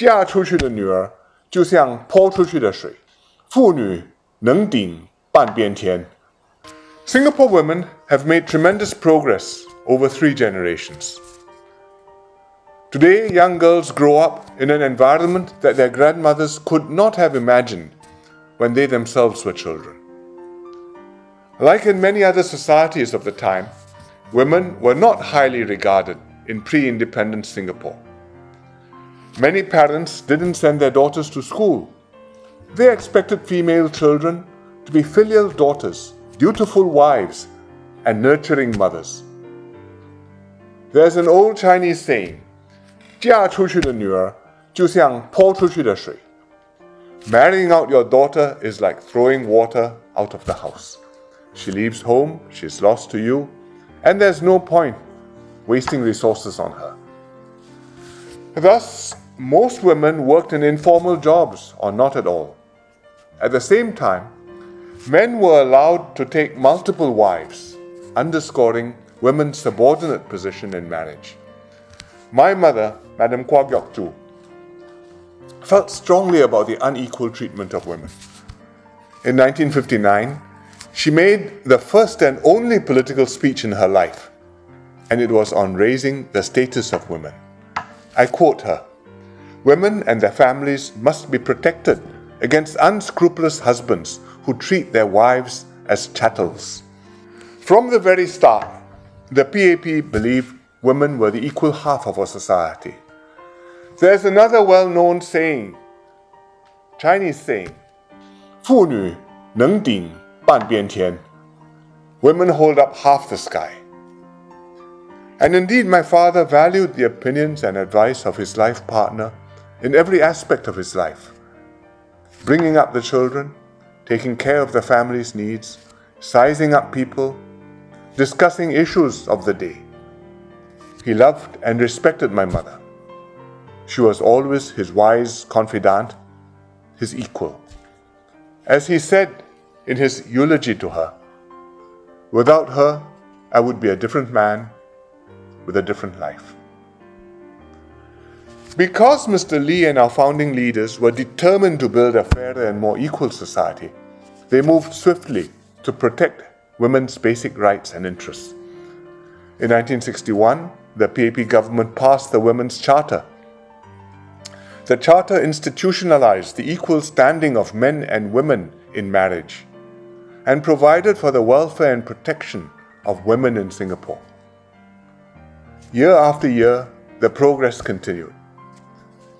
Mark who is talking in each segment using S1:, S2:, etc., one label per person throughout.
S1: 嫁出去的女儿就像泼出去的水，妇女能顶半边天。Singapore women have made tremendous progress over three generations. Today, young girls grow up in an environment that their grandmothers could not have imagined when they themselves were children. Like in many other societies of the time, women were not highly regarded in pre independent Singapore. Many parents didn't send their daughters to school. They expected female children to be filial daughters, dutiful wives, and nurturing mothers. There's an old Chinese saying 嫁出去的女儿就像泼出去的水。Marrying out your daughter is like throwing water out of the house. She leaves home, she's lost to you, and there's no point wasting resources on her. Thus, most women worked in informal jobs or not at all. At the same time, men were allowed to take multiple wives, underscoring women's subordinate position in marriage. My mother, Madam Kwa Geok felt strongly about the unequal treatment of women. In 1959, she made the first and only political speech in her life, and it was on raising the status of women. I quote her Women and their families must be protected against unscrupulous husbands who treat their wives as chattels. From the very start, the PAP believed women were the equal half of our society. There's another well known saying, Chinese saying, 妇女能顶半边天. Women hold up half the sky. And indeed, my father valued the opinions and advice of his life partner in every aspect of his life bringing up the children, taking care of the family's needs, sizing up people, discussing issues of the day. He loved and respected my mother. She was always his wise confidant, his equal. As he said in his eulogy to her, without her, I would be a different man with a different life. Because Mr. Lee and our founding leaders were determined to build a fairer and more equal society, they moved swiftly to protect women's basic rights and interests. In 1961, the PAP government passed the Women's Charter. The Charter institutionalized the equal standing of men and women in marriage and provided for the welfare and protection of women in Singapore. Year after year, the progress continued.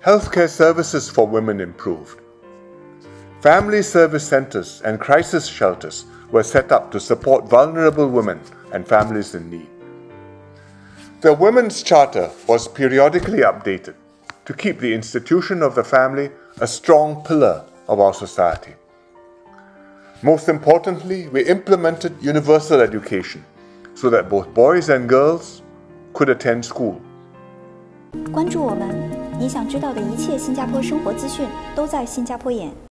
S1: Healthcare services for women improved. Family service centers and crisis shelters were set up to support vulnerable women and families in need. The Women's Charter was periodically updated to keep the institution of the family a strong pillar of our society. Most importantly, we implemented universal education so that both boys and girls could attend school.
S2: 关注我们， 你想知道的一切新加坡生活资讯都在新加坡眼。